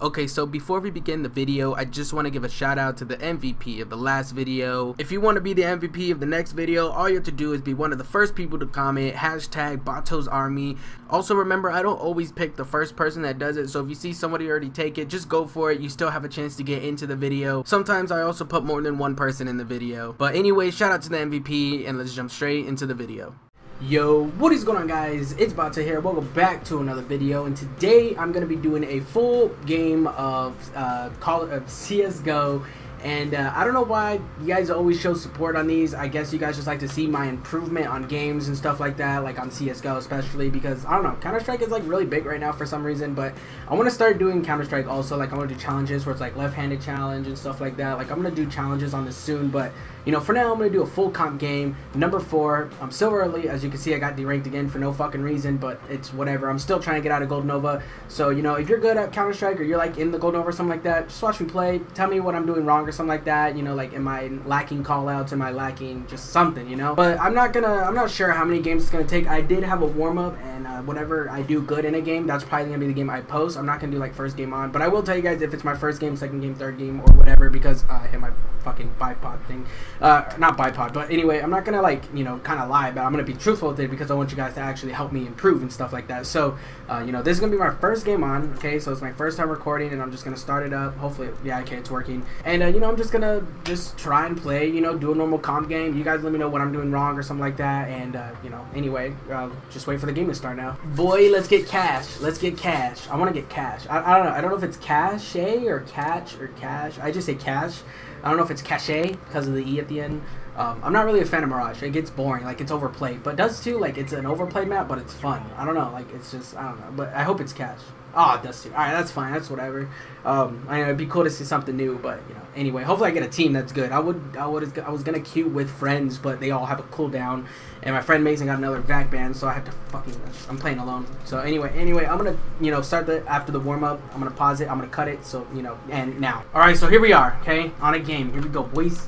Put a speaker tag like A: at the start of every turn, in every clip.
A: Okay, so before we begin the video, I just want to give a shout out to the MVP of the last video. If you want to be the MVP of the next video, all you have to do is be one of the first people to comment, hashtag Batos Army. Also remember, I don't always pick the first person that does it, so if you see somebody already take it, just go for it. You still have a chance to get into the video. Sometimes I also put more than one person in the video. But anyway, shout out to the MVP, and let's jump straight into the video. Yo, what is going on guys? It's Bato here. Welcome back to another video and today I'm going to be doing a full game of uh, Call of CSGO and uh, I don't know why you guys always show support on these. I guess you guys just like to see my improvement on games and stuff like that, like on CSGO especially, because I don't know, Counter-Strike is like really big right now for some reason, but I want to start doing Counter-Strike also, like I want to do challenges where it's like left-handed challenge and stuff like that. Like I'm going to do challenges on this soon, but you know, for now I'm going to do a full comp game, number four. I'm still early, as you can see I got deranked again for no fucking reason, but it's whatever. I'm still trying to get out of Gold Nova, so you know, if you're good at Counter-Strike or you're like in the Gold Nova or something like that, just watch me play, tell me what I'm doing wrong or something like that. You know, like am I lacking callouts? Am I lacking just something? You know. But I'm not gonna. I'm not sure how many games it's gonna take. I did have a warm up, and uh, whenever I do good in a game, that's probably gonna be the game I post. I'm not gonna do like first game on, but I will tell you guys if it's my first game, second game, third game, or whatever because uh, I hit my fucking bipod thing. Uh, not bipod, but anyway, I'm not gonna like you know kind of lie, but I'm gonna be truthful with it because I want you guys to actually help me improve and stuff like that. So, uh, you know, this is gonna be my first game on. Okay, so it's my first time recording, and I'm just gonna start it up. Hopefully, yeah, okay, it's working. And uh, you know, I'm just gonna just try and play. You know, do a normal comp game. You guys let me know what I'm doing wrong or something like that. And uh, you know, anyway, uh, just wait for the game to start now. Boy, let's get Cache. Let's get Cache. I want to get Cache. I, I don't know. I don't know if it's cash or catch or cash. I just say cash. I don't know if it's cachet because of the E at the end. Um, I'm not really a fan of Mirage. It gets boring, like it's overplayed, but Dust 2. Like it's an overplayed map, but it's fun. I don't know, like it's just I don't know, but I hope it's Cache. Ah, oh, it does. All right, that's fine. That's whatever. Um, I know it'd be cool to see something new, but you know, anyway, hopefully I get a team that's good. I would, I would, I was gonna queue with friends, but they all have a cooldown, and my friend Mason got another vac ban, so I have to fucking. I'm playing alone. So anyway, anyway, I'm gonna, you know, start the after the warm up. I'm gonna pause it. I'm gonna cut it. So you know, and now. All right, so here we are. Okay, on a game. Here we go, boys.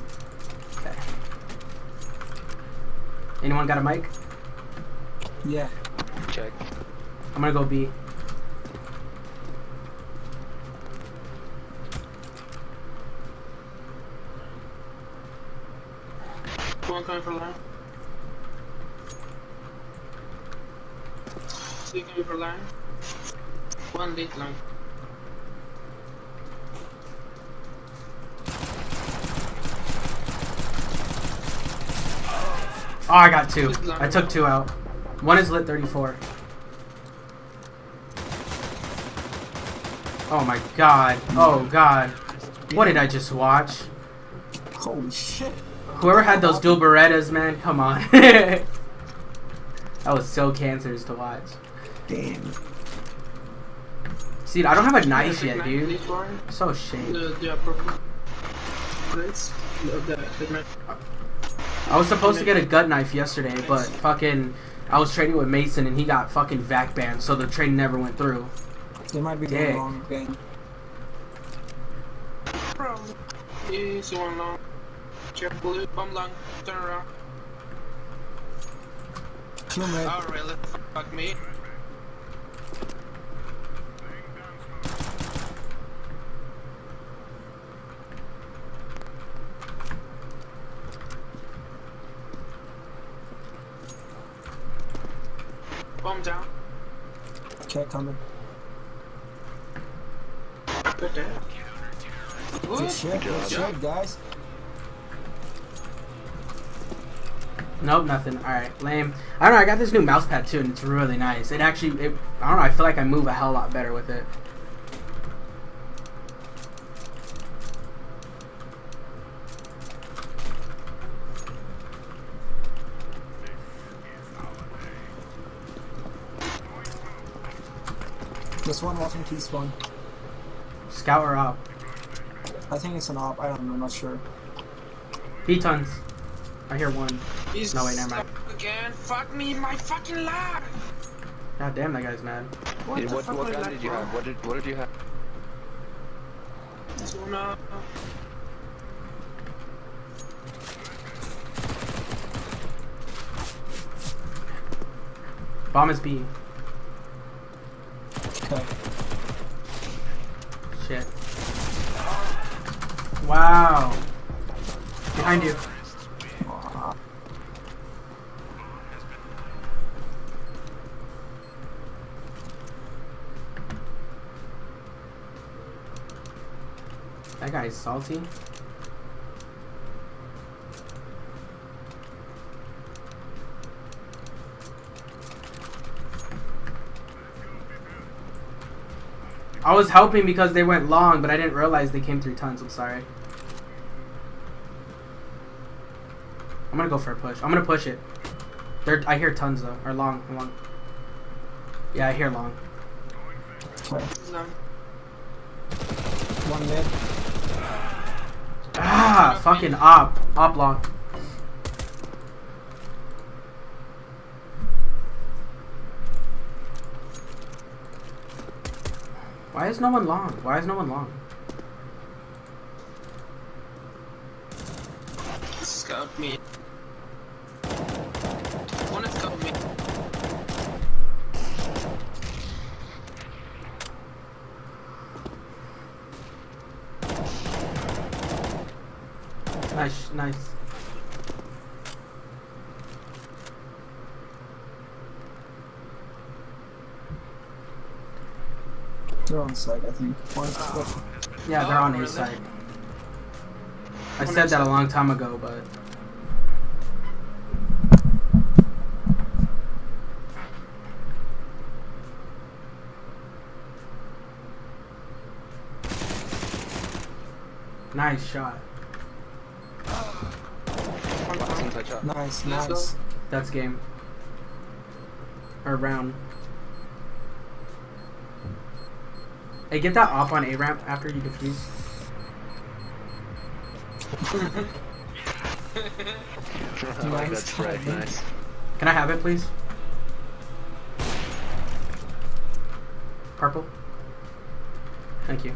A: Okay. Anyone got a mic?
B: Yeah.
C: Check.
A: I'm gonna go B.
D: One coming for line. Two coming for line. One lead line.
A: Oh, I got two. I took two out. One is lit 34. Oh my god. Oh god. What did I just watch?
B: Holy shit.
A: Whoever had those dual Berettas, man, come on. that was so cancerous to watch.
B: Damn.
A: See, I don't have a knife yet, dude.
D: lead.
A: So shame. I was supposed to get a gut knife yesterday, but fucking, I was trading with Mason and he got fucking vac banned, so the trade never went through.
B: They might be
A: Dick.
B: going wrong again.
D: Probably. Easy one long. Blue. Bomb long. Turn around.
B: Kill mid.
D: Oh, really? Fuck me. Bomb down.
B: Okay, coming.
D: Good day.
B: Good shit, good shit, guys.
A: Nope, nothing. Alright, lame. I don't know, I got this new mouse pad too, and it's really nice. It actually, it, I don't know, I feel like I move a hell lot better with it.
B: This one watching T spawn.
A: Scout or up.
B: I think it's an op. I don't know. I'm not sure.
A: B tons. I hear one.
D: He's
A: No, wait, never mind.
D: Again, fuck me, my fucking lag.
A: God damn, that guy's mad.
D: What
C: Hey,
D: the
C: what
D: fuck
C: what gun
D: lag,
C: did you
D: bro?
C: have? What did what did you have?
D: This one, uh,
A: Bomb is B.
B: Okay.
A: shit. Wow. Behind you. That guy's salty. I was helping because they went long, but I didn't realize they came three tons. I'm sorry. I'm gonna go for a push. I'm gonna push it. They're, I hear tons though, or long, long. Yeah, I hear long.
D: Long.
B: One mid.
A: Ah, fucking op, op long. Why is no one long? Why is no one long?
D: Got me. One has got me.
A: Nice.
B: They're on site, I think. One's
A: Yeah, they're
D: Oh,
A: on A
D: really?
A: side. I said that a long time ago, but nice shot.
C: Last inside shot.
B: nice, nice.
A: That's game. Or round. Hey, get that off on A ramp after you defuse.
C: I like that
B: Nice
C: spray. Nice.
A: Can I have it, please? Purple. Thank you.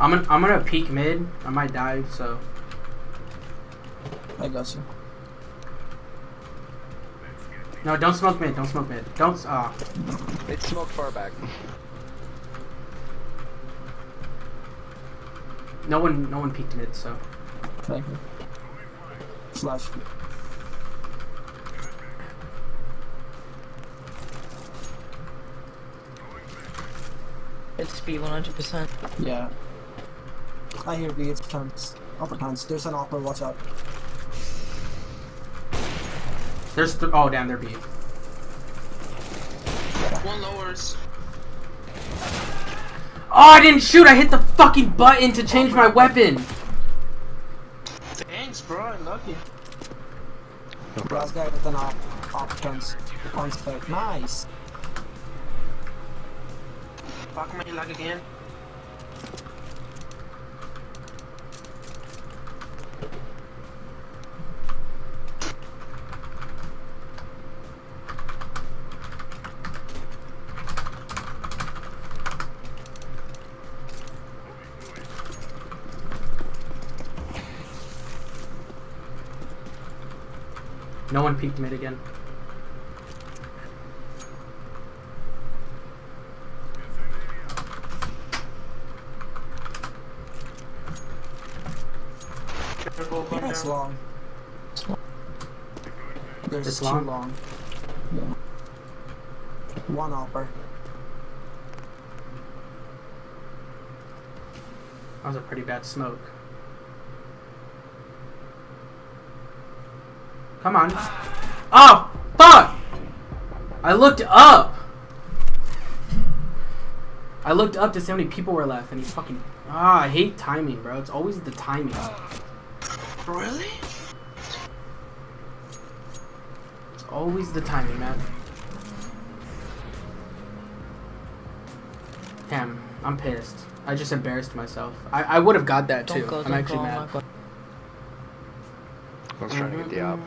A: I'm gonna I'm gonna peek mid. I might die, so
B: I got you.
A: no. Don't smoke mid. Don't smoke mid. Don't. Ah.
C: It's smoke far back.
A: no one. No one peeked mid. So
B: Thank you. Flash.
E: It's B 100%.
B: Yeah. I hear B, it's turns. Upper turns. There's an upper, watch out.
A: there's. Th- oh damn, they're B.
D: One lowers.
A: Oh, I didn't shoot. I hit the fucking button to change my weapon.
D: Thanks, bro. I love you.
C: No
B: Last guy with an op. Op turns. On spec. Nice.
D: Fuck my lag again.
A: No one peeked mid again.
D: Careful,
B: Yeah,
D: bump
B: it's long. There's
A: It's
B: too
A: long?
B: long. Yeah. One upper.
A: That was a pretty bad smoke. Come on. Oh, fuck! I looked up! I looked up to see how many people were left, and he fucking. Ah, I hate timing, bro. It's always the timing.
D: Really?
A: It's always the timing, man. Damn, I'm pissed. I just embarrassed myself. I, I would have got that too.
E: Go,
A: I'm actually
E: go.
A: Mad.
E: not going.
C: I was trying to get the op.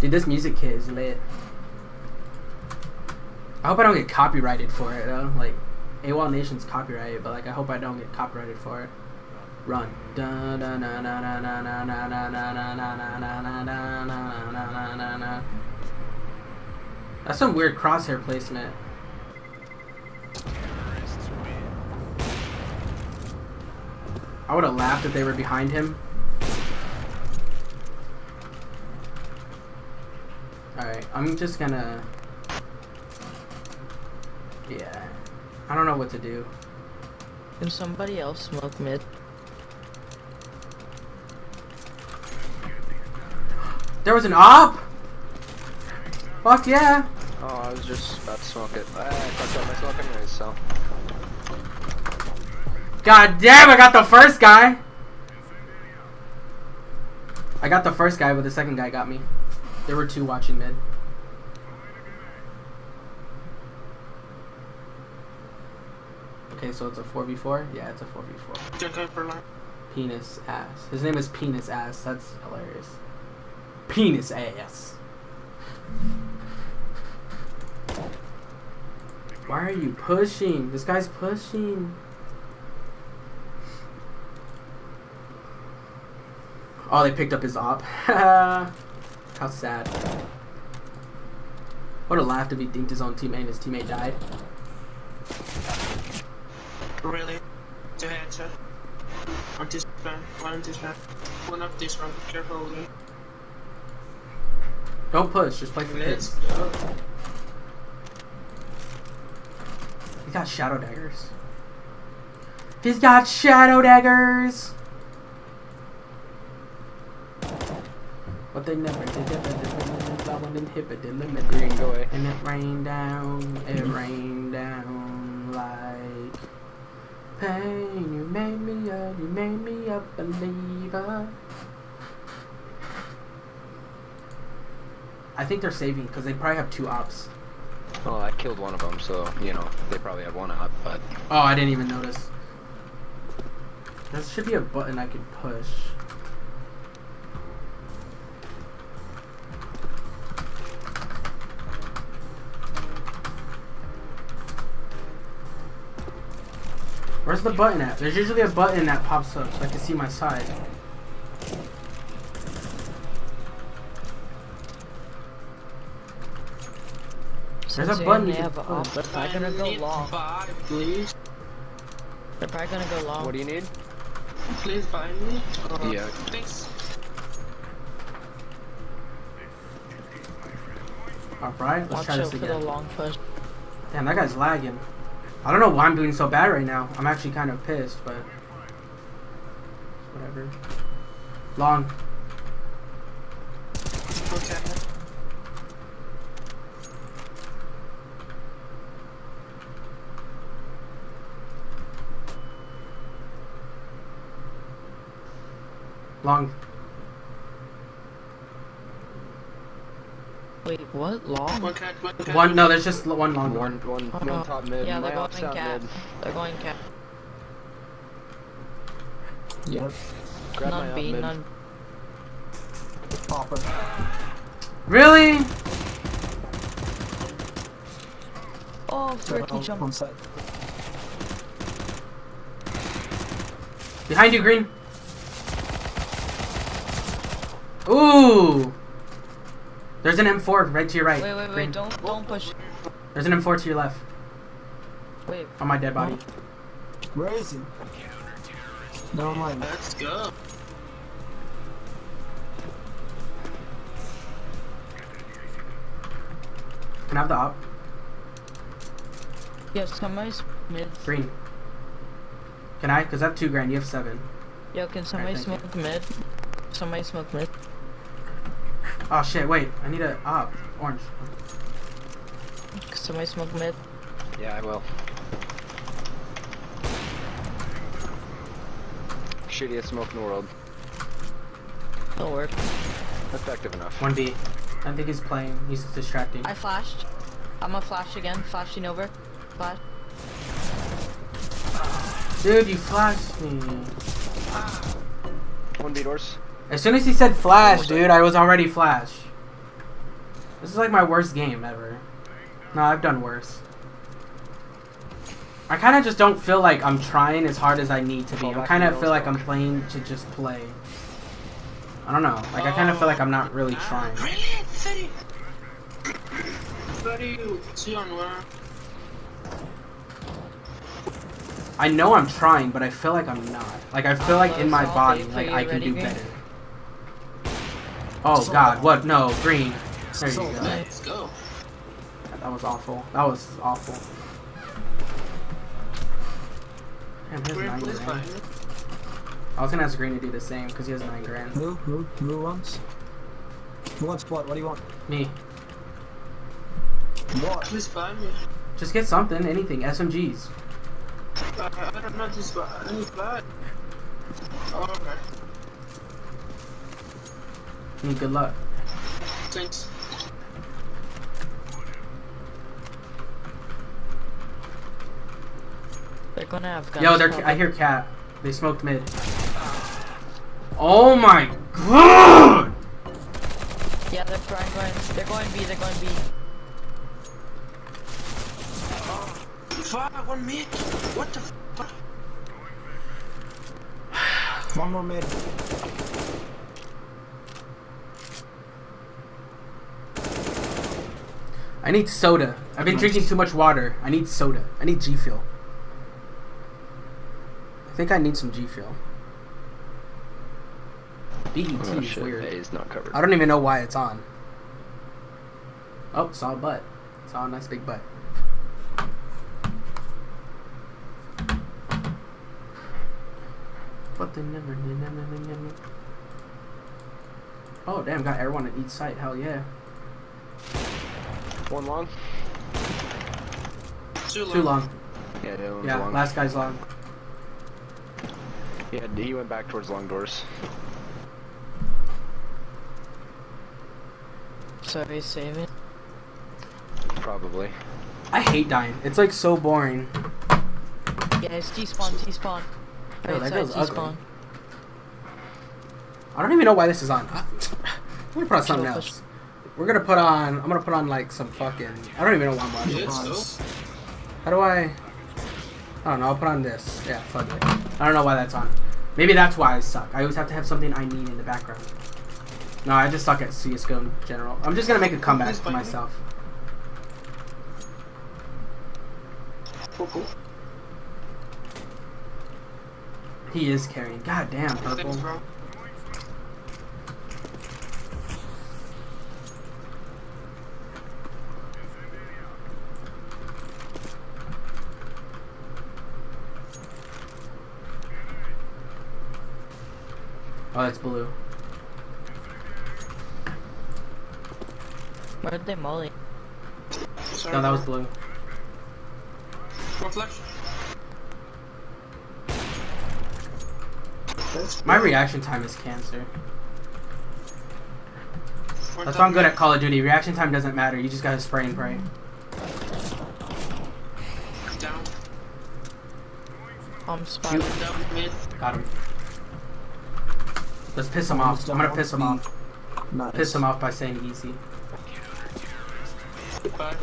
A: Dude, this music kit is lit. I hope I don't get copyrighted for it though. Like, AWOLNATION's copyrighted, but like I hope I don't get copyrighted for it. Run. Dun, dun, dun, dun, dun, I would have laughed if they were behind him. Alright, I'm just gonna... Yeah. I don't know what to do.
E: Can somebody else smoke mid?
A: There was an op? Fuck yeah!
C: Oh, I was just about to smoke it. Ah, I fucked up my smoke anyways, so.
A: God damn, I got the first guy! I got the first guy, but the second guy got me. There were two watching mid. Okay, so it's a 4v4? Yeah, it's a 4v4.
D: They're going for line.
A: Penis ass. His name is Penis ass. That's hilarious. Penis ass. Why are you pushing? This guy's pushing. Oh, they picked up his op. How sad. What a laugh if he dinked his own teammate and his teammate died.
D: Really? Two headshot. On this round. One on this round. One up this round. Careful with it.
A: Don't push, just play for
D: Let's
A: kids.
D: go.
A: He's got shadow daggers. He's got shadow daggers. They never did, ever did, when they one inhibited, limited.
C: Green, go away.
A: And it rained down, it rained down like pain. You made me a, you made me a believer. I think they're saving because they probably have two ops.
C: Well, I killed one of them, so, you know, they probably have one up, but.
A: Oh, I didn't even notice. There should be a button I could push. Where's the button at? There's usually a button that pops up so I can see my side. There's a button
E: they
A: you
E: have
A: can
E: a op, they're probably gonna go long.
D: Buy, please.
E: They're probably gonna go long.
C: What do you need?
D: Please buy me. Uh,
C: Yeah.
D: Thanks.
A: Alright, let's
E: Watch
A: try
E: out
A: this
E: for the
A: again.
E: long push.
A: Damn, that guy's lagging. I don't know why I'm doing so bad right now. I'm actually kind of pissed, but whatever. Long. Long.
E: Wait, what? Long?
D: One cat, one cat.
A: One. No, there's just one long
C: One,
A: one.
C: one,
E: Oh,
C: one top mid.
E: yeah, they're
C: op's
E: going
C: out
E: cat.
C: mid.
E: They're going cat.
B: Yep.
C: Grab my
E: None B,
C: mid.
E: none.
B: Popper.
A: Really?
E: Oh,
B: They're
E: Ricky
B: on
E: jump.
B: one side.
A: Behind you, green. Ooh. There's an M4 right to your right.
E: Wait, wait,
A: Green.
E: wait, don't, don't push.
A: There's an M4 to your left
E: Wait,
A: on my dead body.
B: Where is he? No line.
D: Let's go.
A: Can I have the op?
E: yes, somebody's mid.
A: Green. Can I? Cause I have two grand. You have seven.
E: Yo, can somebody
A: thank you.
E: smoke mid? Somebody smoke mid.
A: Oh shit! Wait, I need a op. Orange.
E: Can somebody smoke mid?
C: Yeah, I will. Shittiest smoke in the world.
E: It'll work.
C: Effective enough.
A: One B. I think he's playing. He's distracting.
E: I flashed. I'm gonna flash again. Flashing over. Flash.
A: Dude, you flashed me.
C: One B doors.
A: As soon as he said flash, dude, I was already flash. This is like my worst game ever. No, I've done worse. I kind of just don't feel like I'm trying as hard as I need to be. I kind of feel like I'm playing to just play. I don't know. Like I kind of feel like I'm not really trying.
D: Really? Very. Very. See on one.
A: I know I'm trying, but I feel like I'm not. Like I feel like in my body, like. I can do better. Oh God, what? No, green. There you go.
D: Let's go.
A: That was awful. That was awful. Damn, he has
D: Green,
A: nine grand.
D: find.
A: I was gonna ask Green to do the same because he has nine grand.
B: Who? Who? Who wants? Who wants what? What do you want?
A: Me,
B: What?
D: Please find me.
A: just get something, anything. SMGs.
D: Uh, I don't know this one. I need blood. Okay.
A: Need good luck.
D: Thanks.
E: They're gonna have guns.
A: Yo, they're. I hear cat. They smoked mid. Oh my god!
E: Yeah, they're trying going. They're going B. They're going B.
D: Fuck, one minute. What the fuck?
B: One more mid.
A: I need soda. I've been drinking too much water. I need soda. I need G Fuel. I think I need some G Fuel. BET
C: Oh
A: is
C: shit,
A: weird.
C: A is not covered.
A: I don't even know why it's on. Oh, saw a butt. Saw a nice big butt. But they never, they never, they never. Oh damn, got everyone at each site. Hell yeah.
C: One long.
D: Too long.
A: Too long.
C: Yeah, the
A: Yeah,
C: long.
A: last guy's long.
C: Yeah, he went back towards long doors.
E: Sorry, save it.
C: Probably.
A: I hate dying. It's like so boring.
E: Yeah, it's T spawn. T spawn.
A: Oh, that goes
E: T spawn.
A: I don't even know why this is on. I'm gonna put on something else. We're gonna put on. I'm gonna put on like some fucking. I don't even know why I'm watching. How do I? I don't know. I'll put on this. Yeah, fuck it. I don't know why that's on. Maybe that's why I suck. I always have to have something I need in the background. No, I just suck at CS:GO in general. I'm just gonna make a comeback for myself.
D: Cool, cool.
A: He is carrying. God damn, purple. Oh, it's blue.
E: Where'd they molly?
D: Sorry,
A: No, that was blue.
D: One flash.
A: My reaction time is cancer.
D: One
A: That's
D: top
A: why I'm good at Call of Duty. Reaction time doesn't matter. You just gotta spray and pray.
D: Down.
E: I'm spotted.
D: Down.
A: Got him. Let's piss him off. I'm gonna piss him off.
B: Nice.
A: Piss him off by saying easy.
D: Bye.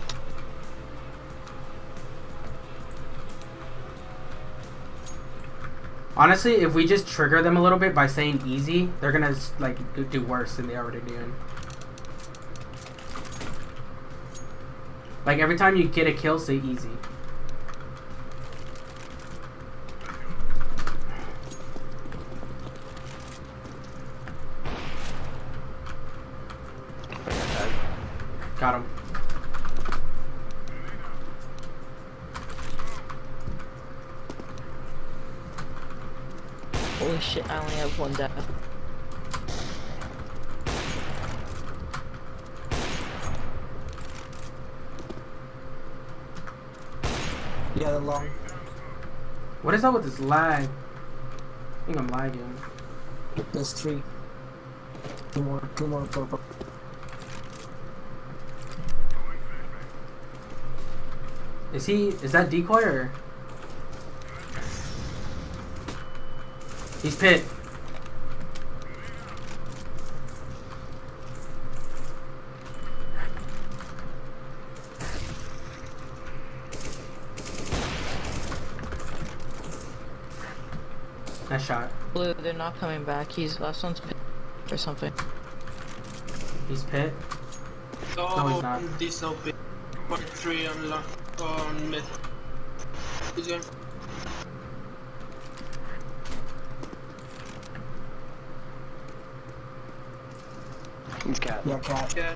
A: Honestly, if we just trigger them a little bit by saying easy, they're gonna like do- do worse than they already doing. Like every time you get a kill, say easy. Got him.
E: Holy shit, I only have one death.
B: Yeah, the long.
A: What is up with this lag? I think I'm lagging.
B: There's three. Two more. Two more purple.
A: Is he? Is that decoy or? He's pit. Nice shot.
E: Blue, they're not coming back. He's last one's pit or something.
A: He's pit.
D: Oh,
A: he's not.
D: this no big. Part three on lock on mid. He's going.
C: He's cat.
B: Yeah, cat.
D: Yeah.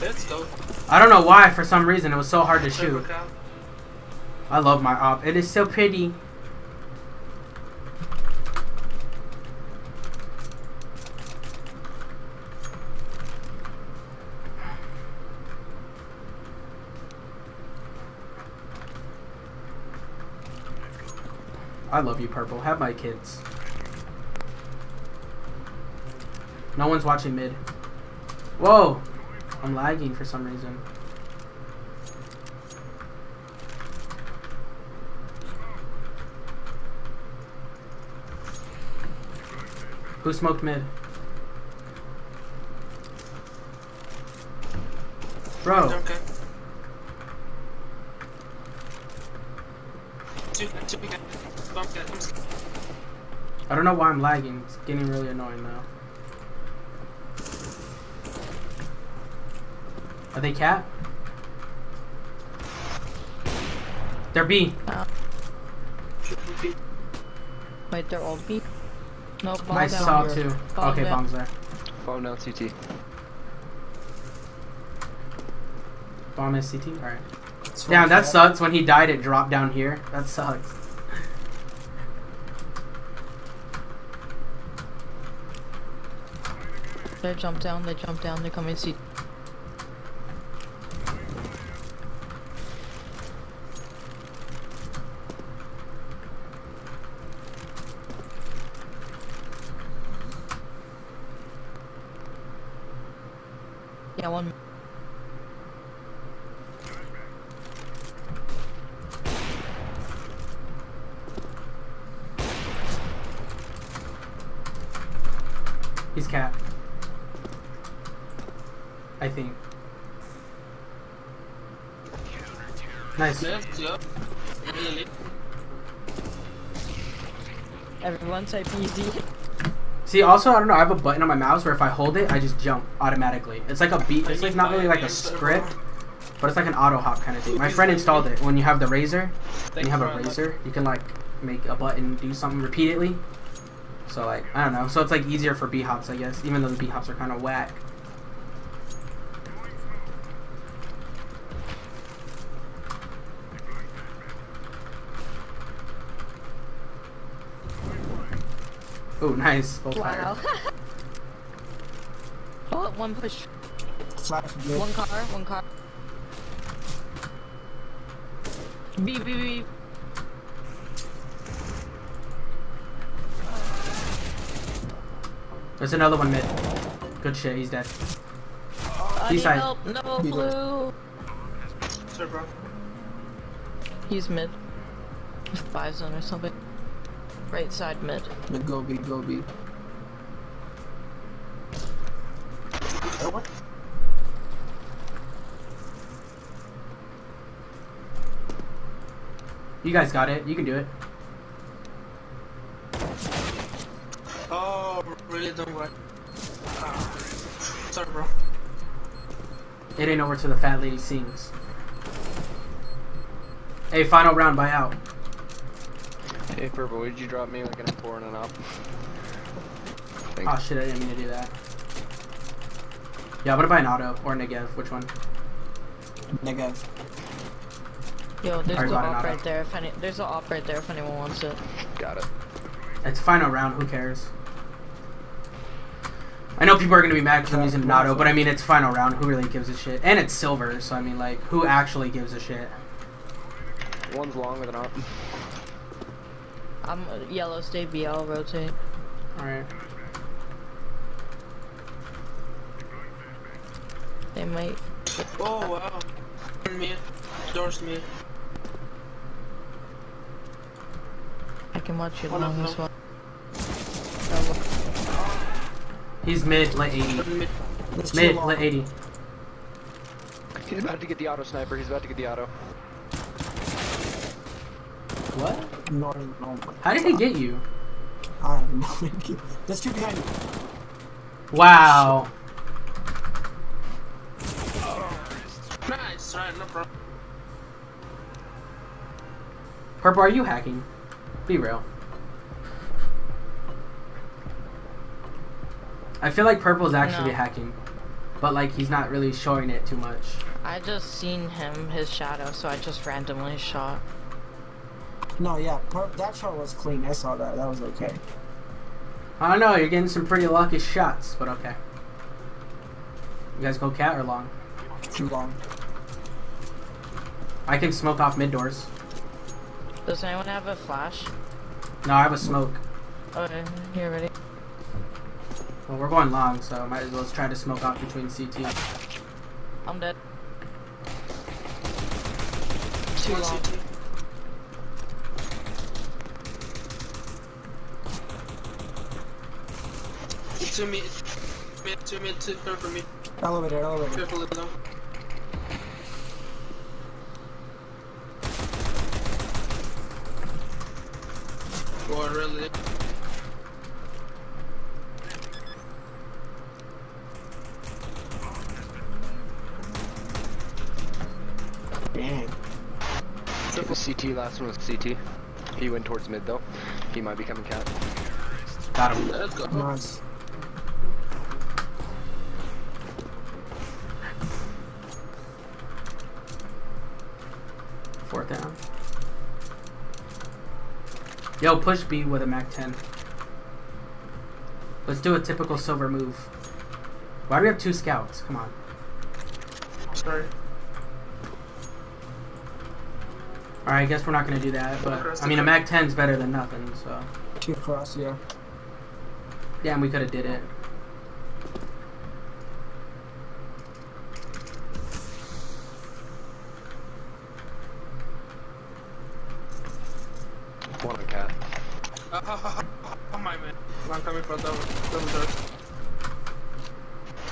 D: Let's go.
A: I don't know why. For some reason, it was so hard to
D: Turbo
A: shoot. I love my op. It is so pretty. I love you, Purple. Have my kids. No one's watching mid. Whoa! I'm lagging for some reason. Who smoked mid? Bro,
D: Okay. Two, two cat. Bomb cat. I'm scared.
A: I don't know why I'm lagging. It's getting really annoying now. Are they cat? They're B.
D: Should be.
E: Wait, they're all B? No, bomb
A: Nice
E: down
A: saw
E: here.
A: too.
E: Bomb
A: okay,
E: down.
A: bomb's there.
C: Phone down CT.
A: Bomb is CT? Alright. Damn, that
B: cat.
A: sucks. When he died, it dropped down here. That sucks.
E: They jump down, they jump down, they're coming C. Yeah, one.
A: He's cat. I think. Nice.
E: Everyone type easy.
A: See, also, I don't know. I have a button on my mouse where if I hold it, I just jump automatically. It's like a beat. It's like not really like a script, but it's like an auto hop kind of thing. My friend installed it. When you have the Razer, when you have a Razer, you can like make a button do something repeatedly. So like, I don't know. So it's like easier for B hops, I guess. Even though the B hops are kind of whack. Oh, nice. Both
E: Wow.
A: fired.
E: oh, one push.
B: Flash.
E: One car, one car. Beep, beep, beep.
A: There's another one mid. Good shit. He's dead.
E: I
A: B
E: need help. No,
B: B side.
E: blue.
D: Sorry, bro.
E: He's mid. Five zone or something. Right side mid.
B: Mid go B, go B.
D: Oh, what?
A: You guys got it. You can do it.
D: Oh, really? Don't worry. Ah. Sorry, bro.
A: It ain't over till the fat lady sings. Hey, final round, buy out.
C: Hey, Purple, what did you drop me like an M4 and an op?
A: Oh
C: Thanks.
A: shit, I didn't mean to do that. Yeah, I'm gonna buy an auto or Negev. Which one?
B: Negative.
E: Yo, there's
A: Alright,
E: the
A: got it,
E: op right there. If any, there's the op right there if anyone wants it.
C: Got it.
A: It's final round. Who cares? I know people are gonna be mad because I'm using an auto, but I mean it's final round. Who really gives a shit? And it's silver, so I mean like, who actually gives a shit?
C: One's long with an op.
E: I'm uh, yellow, stay B. I'll rotate.
A: All right.
E: They might.
D: Oh, wow. Me. Doors me.
E: I can watch you
D: Oh, no,
E: long
D: no.
E: as well. Double.
A: He's mid, late 80.
D: Mid.
B: It's
A: Mid,
B: long.
A: lit 80.
C: He's about to get the auto sniper. He's about to get the auto.
A: What?
B: Northern. My
A: How did he get you?
B: I have no idea. There's two behind you.
A: Wow.
D: Nice, right, no problem.
A: Purple, are you hacking? Be real. I feel like Purple's actually
E: No.
A: hacking. But like he's not really showing it too much.
E: I just seen him, his shadow, so I just randomly shot.
B: No, yeah, per- that shot was clean. I saw that. That was okay.
A: I don't know, you're getting some pretty lucky shots, but okay. You guys go cat or long?
B: Too long.
A: I can smoke off mid doors.
E: Does anyone have a flash?
A: No, I have a smoke.
E: Oh, okay, here, ready?
A: Well, we're going long, so might as well try to smoke off between CT.
E: I'm dead. Too long.
D: CT. Two mid, to mid, two mid, two purple mid,
B: Elevator, elevator.
D: purple is low. Boy, really?
B: Dang.
C: The CT last one was CT. He went towards mid though. He might be coming cat.
A: Got him.
D: Let's go.
B: Nice.
A: Yo, push B with a Mac 10. Let's do a typical silver move. Why do we have two scouts? Come on.
D: Sorry.
A: Alright, I guess we're not gonna do that, but I mean a Mac 10's better than nothing, so.
B: Two across, yeah.
A: Damn, we could've did it.
C: One on cat.
D: Oh my man. I'm coming from double, double doors.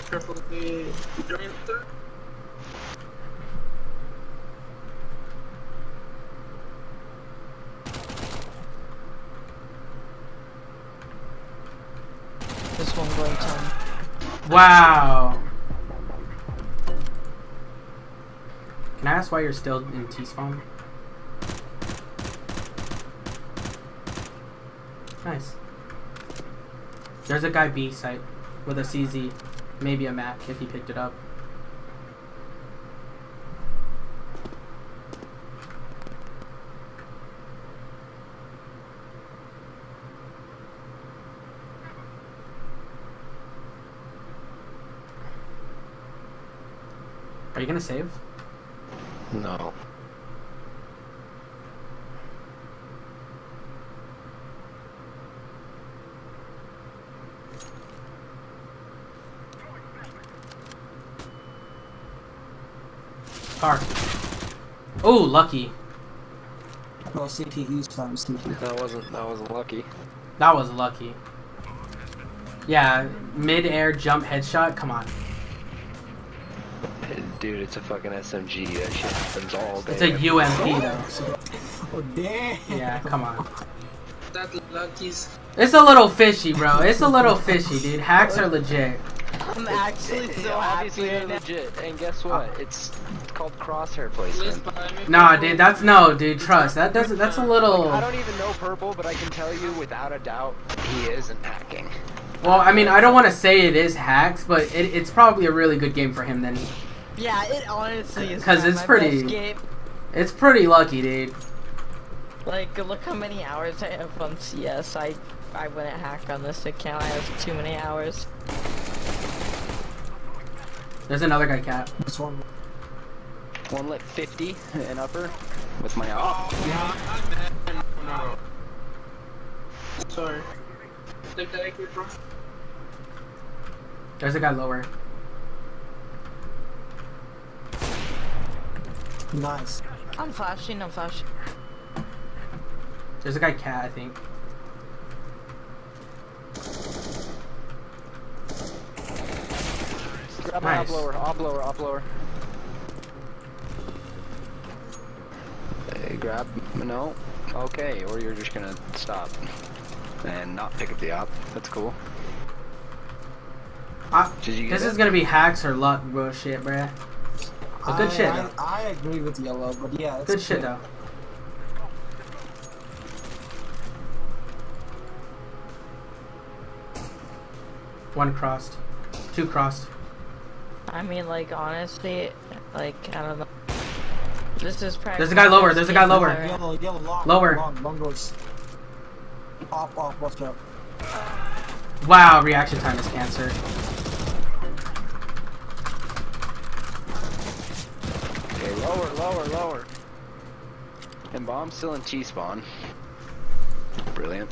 D: Careful, the joint third.
E: This one going 10.
A: Wow! Can I ask why you're still in T-spawn? Nice. There's a guy B site with a CZ, maybe a Mac if he picked it up. Are you gonna save?
C: No.
A: Car. Oh, lucky.
B: Well, CT East time, CT.
C: That wasn't that wasn't lucky.
A: That was lucky. Yeah, mid-air jump headshot. Come on.
C: Dude, it's a fucking SMG. That shit happens all day.
A: It's a UMP though.
B: Oh, damn.
A: Yeah, come on.
D: That lucky's.
A: It's a little fishy, bro. It's a little fishy, dude. Hacks are legit.
E: I'm actually so
C: Obviously
E: happy
C: they're legit. And guess what? Uh, it's called crosshair placement.
D: behind.
A: Nah, dude. That's no, dude. Trust. That doesn't. That's a little.
C: I don't even know purple, but I can tell you without a doubt he isn't hacking.
A: Well, I mean, I don't want to say it is hacks, but it, it's probably a really good game for him. Then
E: Yeah, it honestly is. Because
A: it's
E: my
A: pretty-
E: best game.
A: it's pretty lucky, dude.
E: Like, look how many hours I have on CS. I I wouldn't hack on this account. I have too many hours.
A: There's another guy, cat.
B: This one.
C: One lit 50 and upper with my op.
D: Oh, yeah, I'm. No. Sorry. Take that AK from.
A: There's a guy lower.
B: Nice.
E: I'm flashing. I'm flashing.
A: There's a guy, cat. I think.
C: Grab my
A: Nice.
C: op lower, op lower, op lower. Hey, grab. No. Okay, or you're just gonna stop and not pick up the op. That's cool.
A: I,
C: Did you get
A: this
C: it?
A: is gonna be hacks or luck bullshit, bruh. But good
B: I,
A: shit,
B: I,
A: though.
B: I agree with yellow, but yeah, it's
A: Good shit though. One crossed, two crossed.
E: I mean, like honestly, like I don't know. This is practice.
A: There's a guy lower, there's a guy lower.
B: Yellow, yellow, long,
A: Lower.
B: long, long doors. Off, off, watch out.
A: Wow, reaction time is cancer.
C: Okay, lower, lower, lower. And bomb's still in T spawn. Brilliant.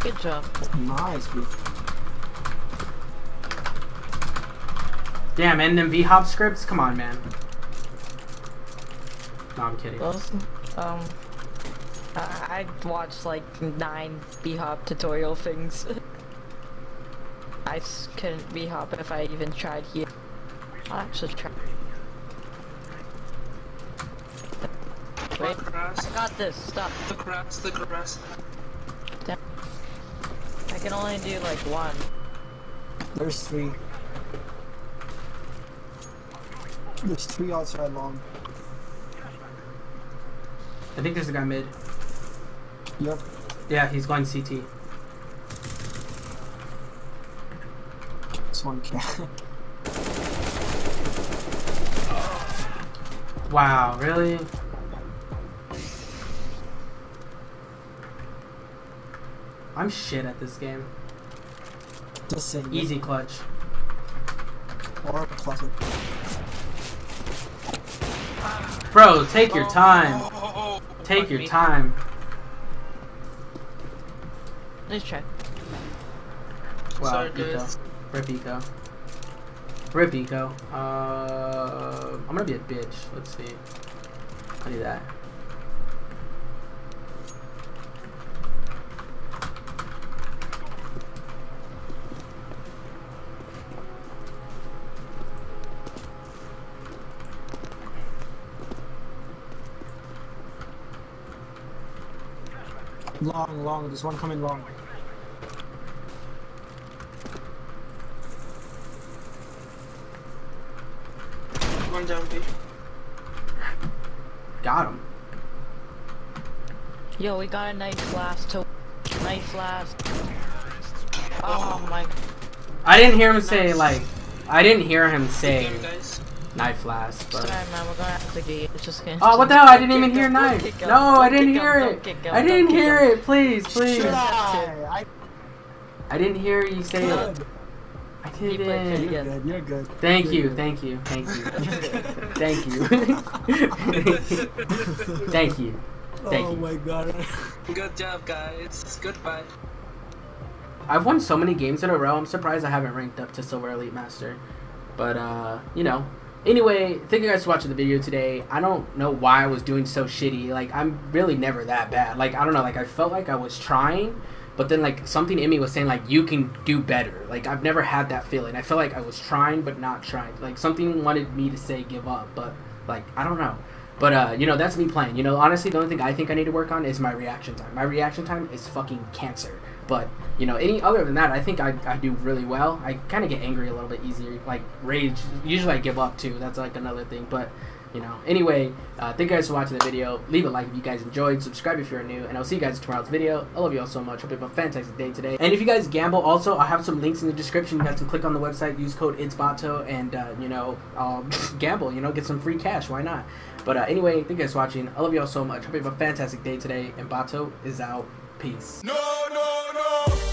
E: Good job.
B: Nice, dude.
A: Damn, and them B-hop scripts. Come on, man. No, I'm kidding.
E: Those, um, I, I watched like nine B-hop tutorial things. I couldn't B-hop if I even tried here. I'll actually try. Wait, I got this. Stop.
D: the grass, the grass.
E: I can only do like one.
B: There's three. There's three outside long.
A: I think there's a guy mid.
B: Yep.
A: Yeah, he's going CT.
B: This one can.
A: Wow, really? I'm shit at this game.
B: Just saying.
A: Easy clutch.
B: Or closet.
A: Bro, take your time.
D: Oh,
A: Take your
D: me.
A: time.
E: Let's try.
A: Wow,
D: Sorry,
A: Eco. Rip Eco. Rip Eco. Uh, I'm gonna be a bitch. Let's see. I'll do that.
B: Long, long. There's one coming long.
D: One down B.
A: Got him.
E: Yo, we got a nice last to nice last. Oh my
A: I didn't hear him say like. I didn't hear him say
D: Good game,
A: knife last,
E: sorry man, we're gonna have to get it's just gonna
A: Oh, what the hell? I didn't even hear
E: him,
A: knife. No, I didn't hear it. I didn't hear it. Please, please.
B: I? I
A: I didn't hear you say it. I
E: played
A: didn't.
E: good.
B: You're good. You're good.
A: Thank
B: You're
A: you, thank you, thank you, thank you, thank you. Thank
B: oh
A: you.
B: my god.
D: Good job, guys. Goodbye.
A: I've won so many games in a row. I'm surprised I haven't ranked up to Silver Elite Master. But uh, you know. Anyway, thank you guys for watching the video today. I don't know why I was doing so shitty. Like I'm really never that bad. Like I don't know. Like I felt like I was trying, but then like something in me was saying like you can do better. Like I've never had that feeling. I felt like I was trying but not trying. Like something wanted me to say give up, but like I don't know. But uh, you know, that's me playing. You know, honestly, the only thing I think I need to work on is my reaction time. My reaction time is fucking cancer. But you know, any other than that, I think I, I do really well. I kind of get angry a little bit easier, like rage. Usually, I give up too. That's like another thing. But you know, anyway, uh, thank you guys for watching the video. Leave a like if you guys enjoyed. Subscribe if you're new, and I'll see you guys in tomorrow's video. I love you all so much. Hope you have a fantastic day today. And if you guys gamble, also I have some links in the description. You guys can click on the website, use code ITZBATO, and uh, you know, I'll gamble. You know, get some free cash. Why not? But uh, anyway, thank you guys for watching. I love you all so much. Hope you have a fantastic day today. And Bato is out. Peace. No, no!
F: no.